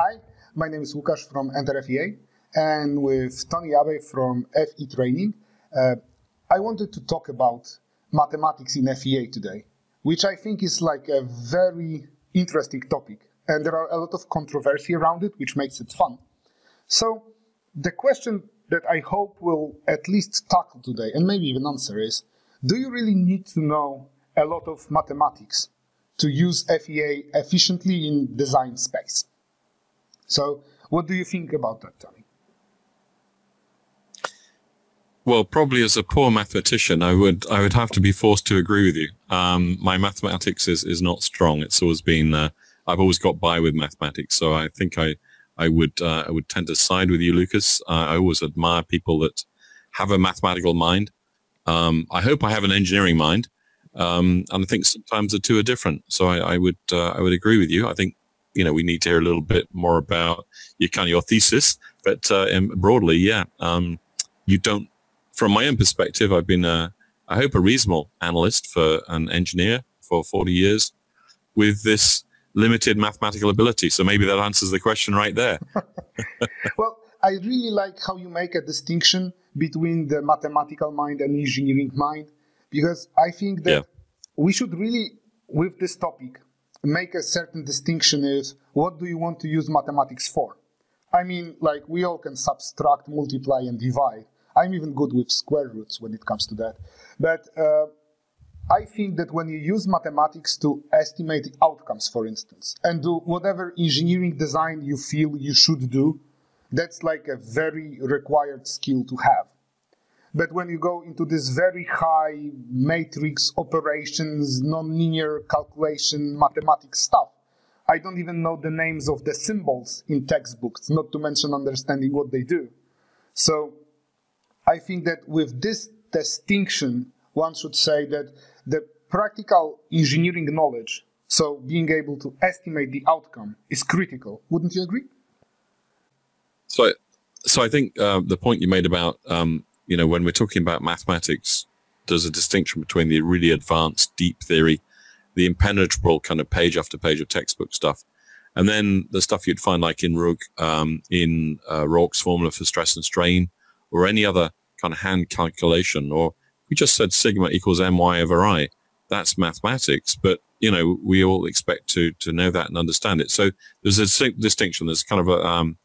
Hi, my name is Łukasz from Enterfea, and with Tony Abbey from FE Training, uh, I wanted to talk about mathematics in FEA today, which I think is like a very interesting topic, and there are a lot of controversy around it, which makes it fun. So, the question that I hope we'll at least tackle today, and maybe even answer, is do you really need to know a lot of mathematics to use FEA efficiently in design space? So, what do you think about that, Tony? Well, probably as a poor mathematician, I would I would have to be forced to agree with you. Um, my mathematics is, is not strong. It's always been uh, I've always got by with mathematics, so I think I I would uh, I would tend to side with you, Lucas. Uh, I always admire people that have a mathematical mind. Um, I hope I have an engineering mind, um, and I think sometimes the two are different. So I, I would uh, I would agree with you. I think you know we need to hear a little bit more about your kind of your thesis, but uh, broadly, yeah, um, you don't. From my own perspective, I've been a, I hope a reasonable analyst for an engineer for 40 years with this limited mathematical ability. So maybe that answers the question right there. well, I really like how you make a distinction between the mathematical mind and engineering mind because I think that yeah. we should really, with this topic, make a certain distinction is what do you want to use mathematics for? I mean, like we all can subtract, multiply, and divide. I'm even good with square roots when it comes to that. But uh, I think that when you use mathematics to estimate outcomes, for instance, and do whatever engineering design you feel you should do, that's like a very required skill to have. But when you go into this very high matrix operations, nonlinear calculation, mathematics stuff, I don't even know the names of the symbols in textbooks, not to mention understanding what they do. So I think that with this distinction, one should say that the practical engineering knowledge, so being able to estimate the outcome, is critical. Wouldn't you agree? So, so I think uh, the point you made about um, you know, when we're talking about mathematics, there's a distinction between the really advanced deep theory, the impenetrable kind of page after page of textbook stuff, and then the stuff you'd find like in Roark, um, in uh, Roark's formula for stress and strain, or any other kind of hand calculation, or we just said sigma equals my over i. That's mathematics, but you know we all expect to to know that and understand it. So there's a distinction. There's kind of a um,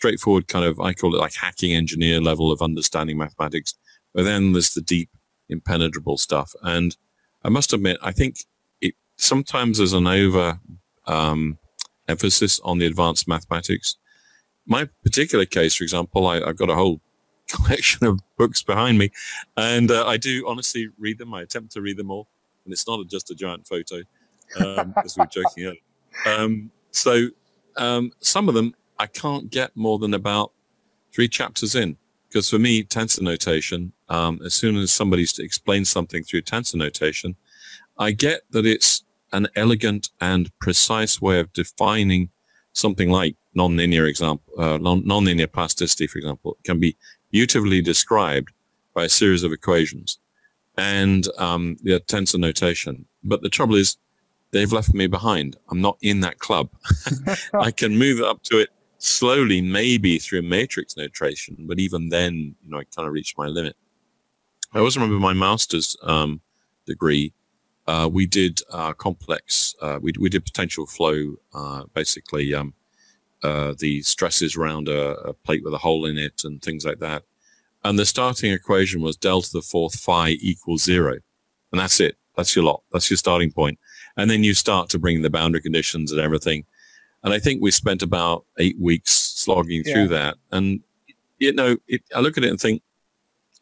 straightforward kind of, I call it like hacking engineer level of understanding mathematics. But then there's the deep, impenetrable stuff. And I must admit, I think it sometimes there's an over um, emphasis on the advanced mathematics. My particular case, for example, I, have got a whole collection of books behind me, and uh, I do honestly read them. I attempt to read them all, and it's not just a giant photo, um, as we were joking. Um, so um, some of them I can't get more than about three chapters in. Because for me, tensor notation, um, as soon as somebody explains something through tensor notation, I get that it's an elegant and precise way of defining something like nonlinear example, uh, non- nonlinear plasticity, for example, can be beautifully described by a series of equations and um, the tensor notation. But the trouble is, they've left me behind. I'm not in that club. I can move up to it slowly, maybe through matrix notation, but even then, you know, I kind of reached my limit. I always remember my master's um, degree. Uh, we did uh, complex. Uh, we we did potential flow, uh, basically um, uh, the stresses around a, a, plate with a hole in it and things like that. And the starting equation was delta to the fourth phi equals zero, and that's it. That's your lot. That's your starting point. And then you start to bring the boundary conditions and everything. And I think we spent about eight weeks slogging through yeah. that. And, you know, it, I look at it and think,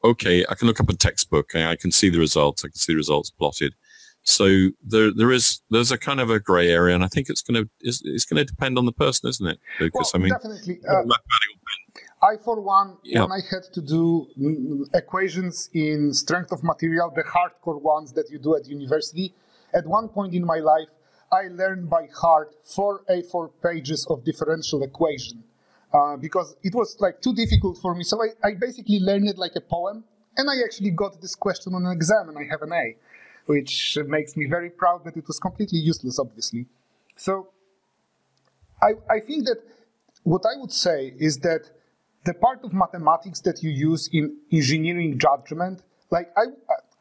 okay, I can look up a textbook. And I can see the results. I can see the results plotted. So there, there is, there's a kind of a gray area, and I think it's going to, it's, it's going to depend on the person, isn't it, Lucas? Well, I mean, definitely. Uh, I, for one, yeah. when I had to do equations in strength of material, the hardcore ones that you do at university, at one point in my life, I learned by heart four A4 pages of differential equation uh, because it was like too difficult for me. So I, I basically learned it like a poem, and I actually got this question on an exam, and I have an A, which makes me very proud. But it was completely useless, obviously. So I, I think that what I would say is that the part of mathematics that you use in engineering judgment, like I,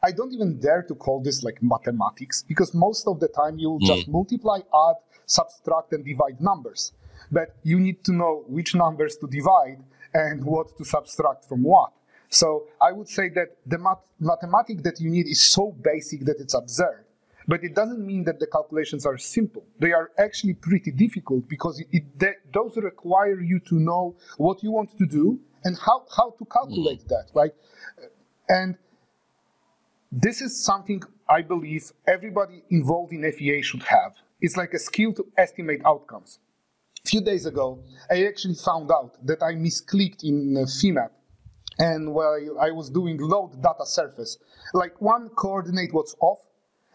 I don't even dare to call this like mathematics because most of the time you'll mm. just multiply, add, subtract, and divide numbers. But you need to know which numbers to divide and what to subtract from what. So I would say that the math- mathematics that you need is so basic that it's absurd. But it doesn't mean that the calculations are simple. They are actually pretty difficult because it, it, they, those require you to know what you want to do and how, how to calculate mm. that, right? And this is something I believe everybody involved in FEA should have. It's like a skill to estimate outcomes. A few days ago, I actually found out that I misclicked in uh, FEMAP and while I was doing load data surface, like one coordinate was off,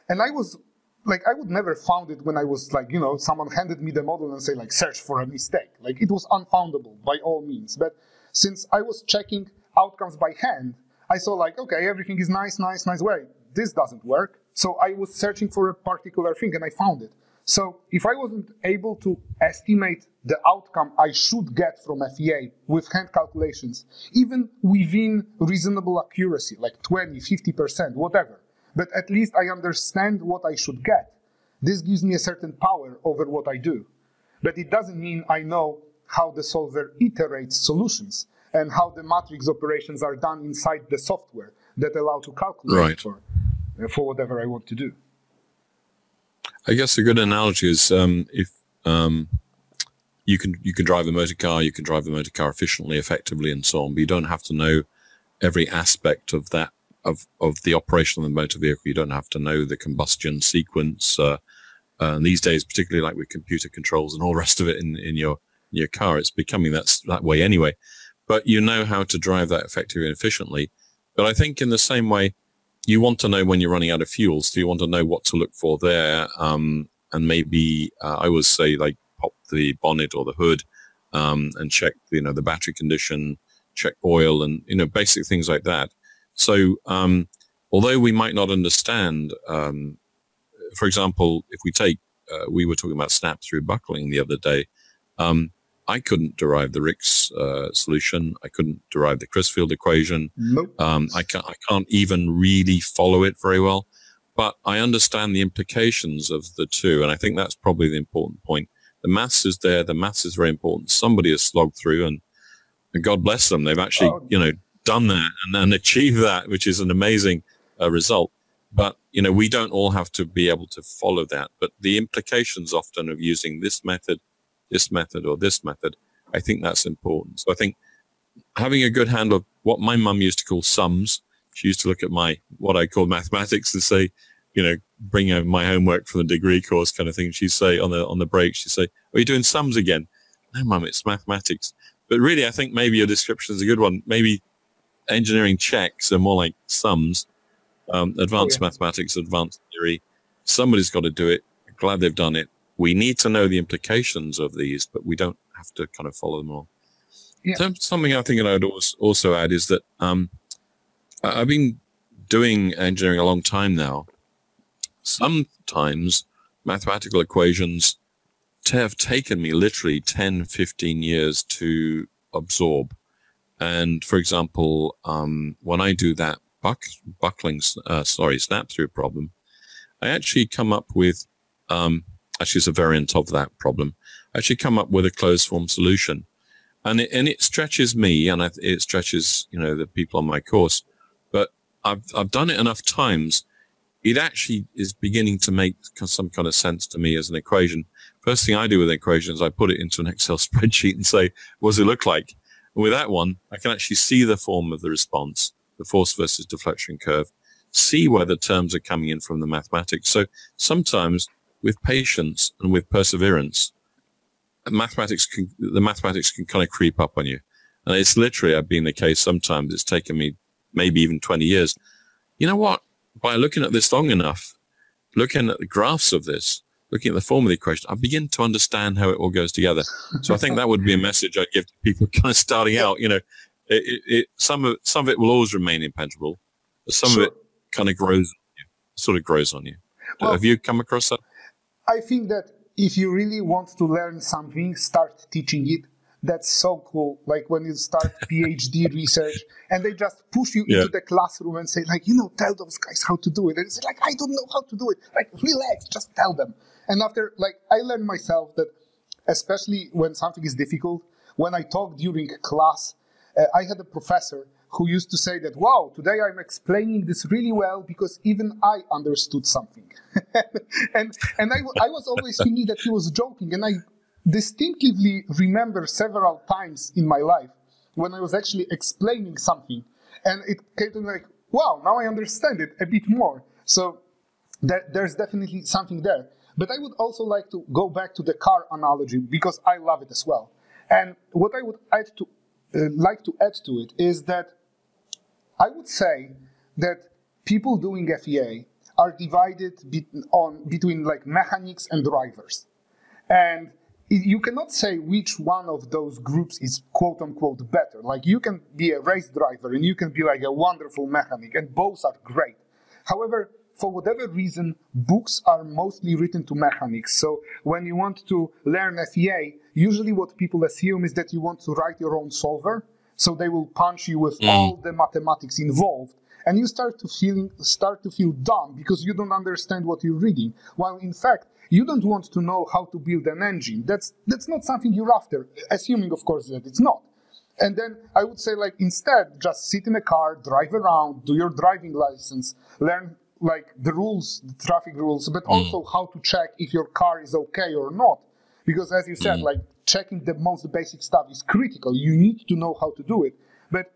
and I was like, I would never found it when I was like, you know, someone handed me the model and say like, search for a mistake. Like it was unfoundable by all means. But since I was checking outcomes by hand, I saw like, okay, everything is nice, nice, nice. Wait, this doesn't work. So I was searching for a particular thing and I found it. So if I wasn't able to estimate the outcome I should get from FEA with hand calculations, even within reasonable accuracy, like 20, 50%, whatever, but at least I understand what I should get. This gives me a certain power over what I do. But it doesn't mean I know how the solver iterates solutions and how the matrix operations are done inside the software that allow to calculate right. for, for whatever I want to do. I guess a good analogy is um, if um, you can you can drive a motor car, you can drive a motor car efficiently, effectively, and so on. But you don't have to know every aspect of that of of the operation of the motor vehicle. You don't have to know the combustion sequence. Uh, uh, and these days, particularly like with computer controls and all the rest of it in, in your in your car, it's becoming that that way anyway. But you know how to drive that effectively and efficiently. But I think in the same way, you want to know when you're running out of fuels. So you want to know what to look for there. Um, and maybe uh, I always say like pop the bonnet or the hood um, and check you know the battery condition, check oil, and you know basic things like that. So um, although we might not understand, um, for example, if we take uh, we were talking about snap through buckling the other day. Um, I couldn't derive the Riks uh, solution. I couldn't derive the Crisfield equation. Nope. Um, I, can't, I can't even really follow it very well, but I understand the implications of the two. And I think that's probably the important point. The maths is there. The maths is very important. Somebody has slogged through and, and God bless them. They've actually, oh. you know, done that and, and achieved that, which is an amazing uh, result. But, you know, we don't all have to be able to follow that. But the implications often of using this method – this method or this method. I think that's important. So I think having a good handle of what my mum used to call sums. She used to look at my what I call mathematics and say, you know, bring over my homework from the degree course kind of thing. She'd say on the on the break, she'd say, "Are you doing sums again?" No, mum, it's mathematics. But really, I think maybe your description is a good one. Maybe engineering checks are more like sums. Um, advanced oh, yeah. mathematics, advanced theory. Somebody's got to do it. Glad they've done it we need to know the implications of these, but we don't have to kind of follow them all. Yeah. So something I think I'd also add is that um, I've been doing engineering a long time now. Sometimes mathematical equations have taken me literally 10, 15 years to absorb. And for example, um, when I do that buck, buckling, uh, sorry, snap through problem, I actually come up with um, actually is a variant of that problem, actually come up with a closed form solution. And it, and it stretches me and it stretches, you know, the people on my course. But I've, I've done it enough times. It actually is beginning to make some kind of sense to me as an equation. First thing I do with an equation is I put it into an Excel spreadsheet and say, what does it look like? And with that one, I can actually see the form of the response, the force versus deflection curve, see where the terms are coming in from the mathematics. So sometimes with patience and with perseverance, mathematics can, the mathematics can kind of creep up on you. And it's literally I've been the case sometimes. It's taken me maybe even 20 years. You know what? By looking at this long enough, looking at the graphs of this, looking at the form of the equation, I begin to understand how it all goes together. So I think that would be a message I'd give to people kind of starting out. You know, it, it, it, some of some of it will always remain impenetrable, but some sure. of it kind of grows, sort of grows on you. Well, Have you come across that? I think that if you really want to learn something, start teaching it that's so cool. Like when you start PhD research and they just push you Yeah. into the classroom and say, like, you know, tell those guys how to do it. And it's like, I don't know how to do it. Like, relax, just tell them. And after, like, I learned myself that, especially when something is difficult, when I talk during class, uh, I had a professor who used to say that, wow, today I'm explaining this really well because even I understood something. and and I, I was always thinking that he was joking. And I distinctively remember several times in my life when I was actually explaining something. And it came to me like, wow, now I understand it a bit more. So there, there's definitely something there. But I would also like to go back to the car analogy because I love it as well. And what I would add to, uh, like to add to it is that I would say that people doing FEA are divided be- on between like mechanics and drivers, and you cannot say which one of those groups is quote unquote better. Like you can be a race driver and you can be like a wonderful mechanic, and both are great. However, for whatever reason, books are mostly written to mechanics. So when you want to learn FEA, usually what people assume is that you want to write your own solver. So they will punch you with mm. all the mathematics involved, and you start to feeling start to feel dumb because you don't understand what you're reading. While in fact, you don't want to know how to build an engine. That's that's not something you're after, assuming of course that it's not. And then I would say like instead, just sit in a car, drive around, do your driving license, learn like the rules, the traffic rules, but mm. also how to check if your car is okay or not. Because as you said, mm. like checking the most basic stuff is critical. You need to know how to do it. But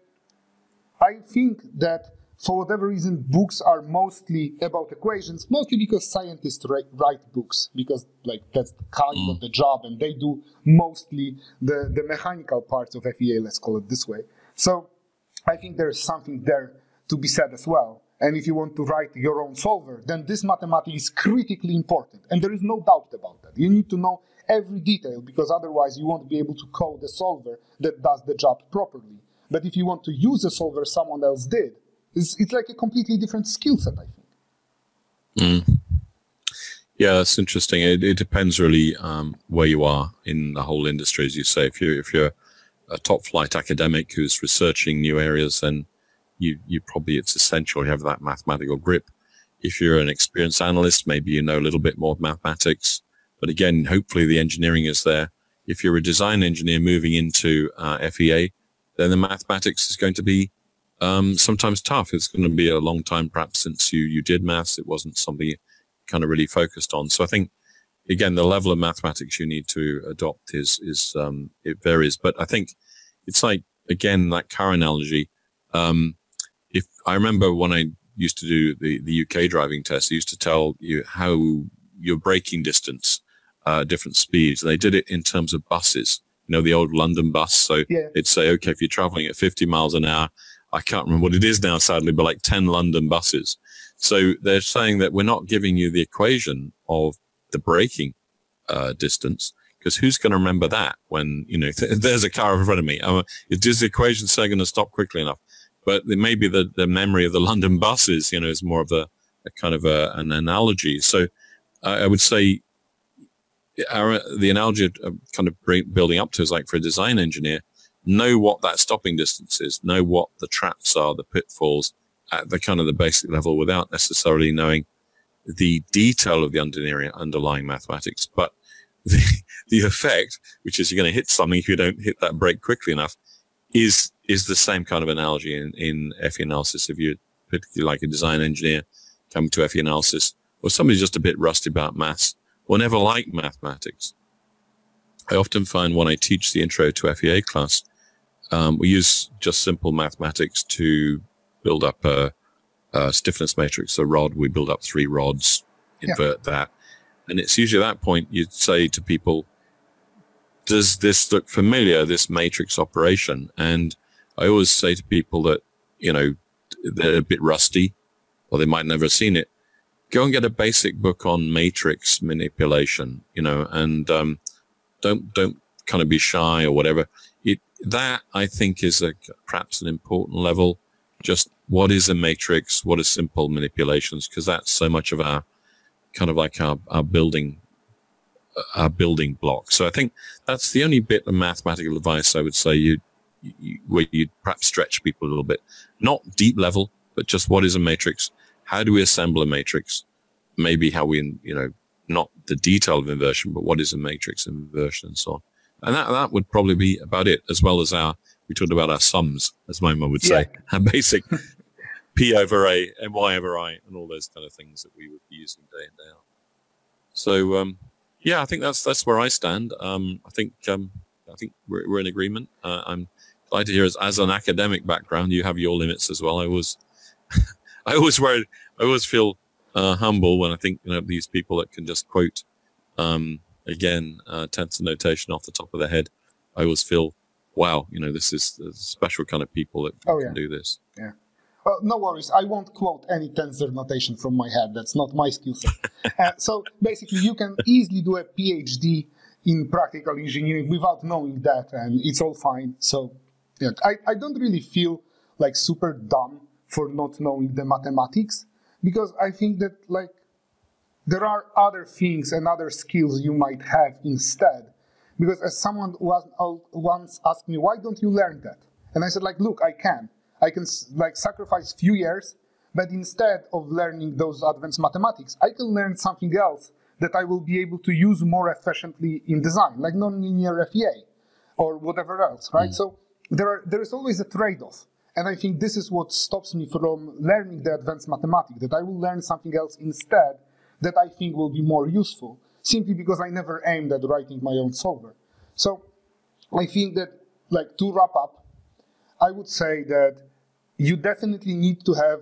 I think that for whatever reason, books are mostly about equations, mostly because scientists write, write books, because like that's the kind of mm. the job, and they do mostly the, the mechanical parts of FEA, let's call it this way. So I think there's something there to be said as well. And if you want to write your own solver, then this mathematics is critically important. And there is no doubt about that. You need to know every detail because otherwise you won't be able to code a solver that does the job properly. But if you want to use a solver someone else did, it's, it's like a completely different skill set, I think. Mm. Yeah, that's interesting. It, it depends really um, where you are in the whole industry, as you say. If you if you're a top flight academic who's researching new areas, then you you probably it's essential you have that mathematical grip. If you're an experienced analyst, maybe you know a little bit more mathematics. But again, hopefully the engineering is there. If you're a design engineer moving into uh, FEA, then the mathematics is going to be um, sometimes tough. It's going to be a long time, perhaps, since you you did maths. It wasn't something you kind of really focused on. So I think again, the level of mathematics you need to adopt is is um, it varies. But I think it's like again that car analogy. Um, if I remember when I used to do the the UK driving test, I used to tell you how your braking distance, uh, different speeds. They did it in terms of buses. You know, the old London bus. So Yeah. they'd say, okay, if you're traveling at 50 miles an hour, I can't remember what it is now, sadly, but like 10 London buses. So they're saying that we're not giving you the equation of the braking uh, distance because who's going to remember that when, you know, th- there's a car in front of me. Um, is the equation say going to stop quickly enough? But it may be the, the memory of the London buses, you know, is more of a, a kind of a, an analogy. So I would say our, the analogy of kind of bring, building up to is like for a design engineer, know what that stopping distance is, know what the traps are, the pitfalls at the kind of the basic level without necessarily knowing the detail of the underlying, underlying mathematics. But the, the effect, which is you're going to hit something if you don't hit that brake quickly enough, is is the same kind of analogy in, in FE analysis. If you're particularly like a design engineer coming to FE analysis, or somebody's just a bit rusty about maths, or never liked mathematics, I often find when I teach the intro to FEA class, um, we use just simple mathematics to build up a, a stiffness matrix. A rod, we build up three rods, invert yeah. that. And it's usually at that point you'd say to people, does this look familiar, this matrix operation? And I always say to people that, you know, they're a bit rusty or they might never have seen it. Go and get a basic book on matrix manipulation, you know, and, um, don't, don't kind of be shy or whatever. It, that I think is a, perhaps an important level. Just what is a matrix? What are simple manipulations? Because that's so much of our kind of like our, our building a building block. So I think that's the only bit of mathematical advice I would say you, you where you'd perhaps stretch people a little bit, not deep level, but just what is a matrix? How do we assemble a matrix? Maybe how we, you know, not the detail of inversion, but what is a matrix inversion and so on. And that, that would probably be about it, as well as our, we talked about our sums, as my mum would say, yeah. our basic P over A and Y over I and all those kind of things that we would be using day in, day out. So, um, yeah, I think that's, that's where I stand. Um, I think, um, I think we're, we're in agreement. Uh, I'm glad to hear as, as an academic background, you have your limits as well. I was, I always worry, I always feel uh, humble when I think you know these people that can just quote um, again uh, tensor notation off the top of their head. I always feel, wow, you know, this is a special kind of people that oh, can yeah. do this. Yeah. Well, no worries. I won't quote any tensor notation from my head. That's not my skill set. uh, so basically, you can easily do a PhD in practical engineering without knowing that, and it's all fine. So yeah, I, I don't really feel like super dumb for not knowing the mathematics because I think that like there are other things and other skills you might have instead. Because as someone was, once asked me, why don't you learn that? And I said, like, look, I can. I can like sacrifice few years, but instead of learning those advanced mathematics, I can learn something else that I will be able to use more efficiently in design, like nonlinear FEA or whatever else, right? Mm. So there, are, there is always a trade-off. And I think this is what stops me from learning the advanced mathematics, that I will learn something else instead that I think will be more useful, simply because I never aimed at writing my own solver. So I think that, like, to wrap up, I would say that you definitely need to have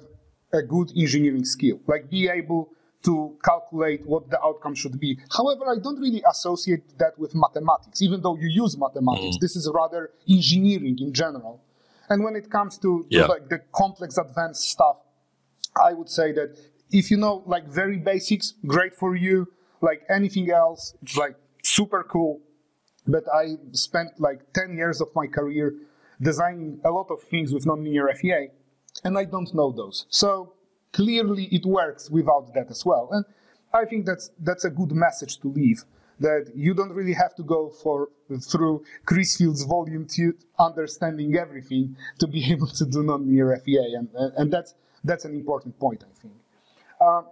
a good engineering skill, like be able to calculate what the outcome should be. However, I don't really associate that with mathematics, even though you use mathematics. Mm. This is rather engineering in general. And when it comes to, yeah. to like the complex advanced stuff, I would say that if you know like very basics, great for you. Like anything else, it's like super cool. But I spent like 10 years of my career designing a lot of things with nonlinear FEA, and I don't know those. So clearly it works without that as well. And I think that's that's a good message to leave that you don't really have to go for through Crisfield's volume to understanding everything to be able to do nonlinear FEA, and and that's that's an important point, I think. Um,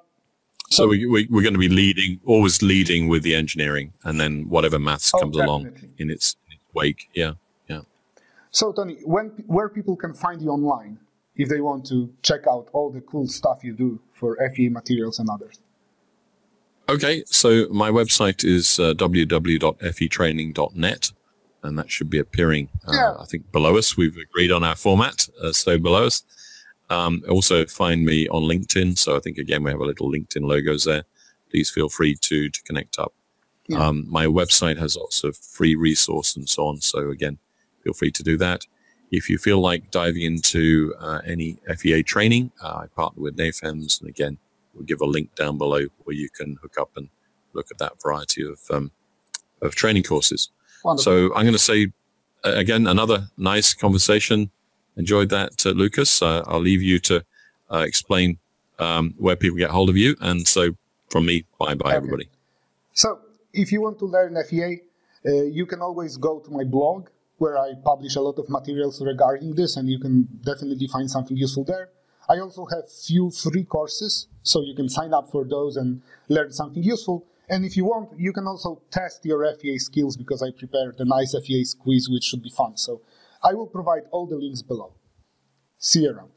so we, we, are going to be leading, always leading with the engineering, and then whatever maths oh, comes along in its, in its wake. Yeah, yeah. So Tony, when where people can find you online if they want to check out all the cool stuff you do for FEA materials and others? Okay, so my website is uh, www.fetraining.net, and that should be appearing, uh, yeah. I think, below us. We've agreed on our format, uh, so below us. Um, also, find me on LinkedIn. So I think, again, we have a little LinkedIn logos there. Please feel free to, to connect up. Yeah. Um, my website has lots of free resource and so on. So again, feel free to do that. If you feel like diving into uh, any FEA training, uh, I partner with NAFEMS, and again, we'll give a link down below where you can hook up and look at that variety of um, of training courses. Wonderful. So I'm going to say uh, again another nice conversation. Enjoyed that, uh, Lucas. Uh, I'll leave you to uh, explain um, where people get hold of you. And so from me, bye bye, okay. everybody. So if you want to learn FEA, uh, you can always go to my blog where I publish a lot of materials regarding this, and you can definitely find something useful there. I also have few free courses, so you can sign up for those and learn something useful. And if you want, you can also test your FEA skills because I prepared a nice FEA quiz, which should be fun. So I will provide all the links below. See you around.